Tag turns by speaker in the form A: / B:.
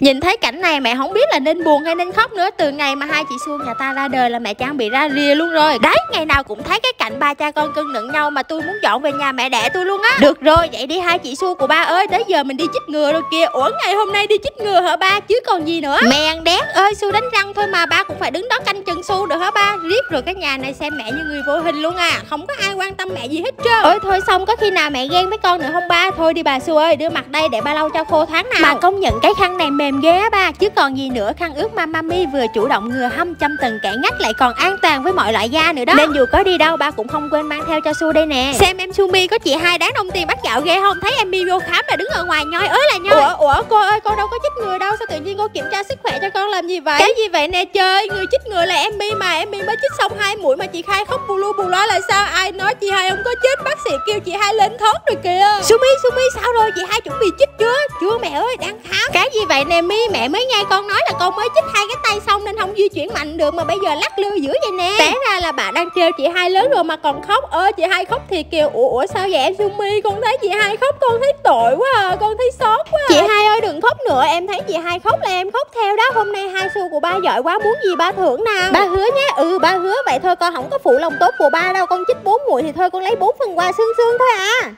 A: Nhìn thấy cảnh này mẹ không biết là nên buồn hay nên khóc nữa. Từ ngày mà hai chị Xuân nhà ta ra đời là mẹ trang bị ra rìa luôn rồi. Đấy ngày nào cũng thấy cái cảnh ba cha con cưng nựng nhau mà tôi muốn dọn về nhà mẹ đẻ tôi luôn á. Được rồi vậy đi hai chị Xuân của ba ơi. Tới giờ mình đi chích ngừa rồi kìa. Ủa ngày hôm nay đi chích ngừa hả ba? Chứ còn gì nữa? Mẹ ăn đét ơi Su đánh răng thôi mà. Ba cũng phải đứng đó canh chừng Su được hả ba? Riết rồi cái nhà này xem mẹ như người vô hình luôn à. Không có ai quan tâm mẹ gì hết trơn. Ôi thôi xong có khi nào mẹ ghen với con nữa không ba? Thôi đi bà Su ơi đưa mặt đây để ba lau cho khô tháng nào. Mà công nhận cái khăn này mềm ghê á ba Chứ còn gì nữa. Khăn ướt Mama Mi vừa chủ động ngừa hâm châm từng kẻ ngắt lại còn an toàn với mọi loại da nữa đó. Nên dù có đi đâu ba cũng không quên mang theo cho Su đây nè. Xem em Sumi có chị hai đáng đồng tiền bắt gạo ghê không? Thấy em Mi vô khám là đứng ở ngoài nhoi ới là nhoi. Ủa ủa cô ơi con đâu có chích ngừa đâu. Sao tự nhiên cô kiểm tra sức khỏe cho con làm gì vậy? Cái gì vậy nè? Chơi Người chích ngừa là em Mi mà. Em Mi mới chích xong hai mũi mà chị khai khóc bù lu bù loa là sao? Ai nói chị hai không có chích? Bác sĩ kêu chị hai lên thốt rồi kìa. Sumi Sumi sao rồi? Chị hai chuẩn bị chích chưa Chưa mẹ ơi đang khám. Cái gì vậy nè Mi mẹ mới nghe con nói là con mới chích hai cái tay xong nên không di chuyển mạnh được mà bây giờ lắc lư dữ vậy nè. Té ra là bà đang trêu chị hai lớn rồi mà còn khóc. Ơ chị hai khóc thì kìa. Ủa, ủa sao vậy em Sumi con thấy chị hai khóc con thấy tội quá à con thấy xót quá à. chị hai ơi đừng khóc nữa. Em thấy chị hai khóc là em khóc theo đó. Hôm nay hai xu của ba giỏi quá muốn gì ba thưởng nào? Ba hứa nhé. Ừ ba hứa. Vậy thôi con không có phụ lòng tốt của ba đâu. Con chích bốn mũi thì thôi con lấy bốn phần quà xương xương thôi à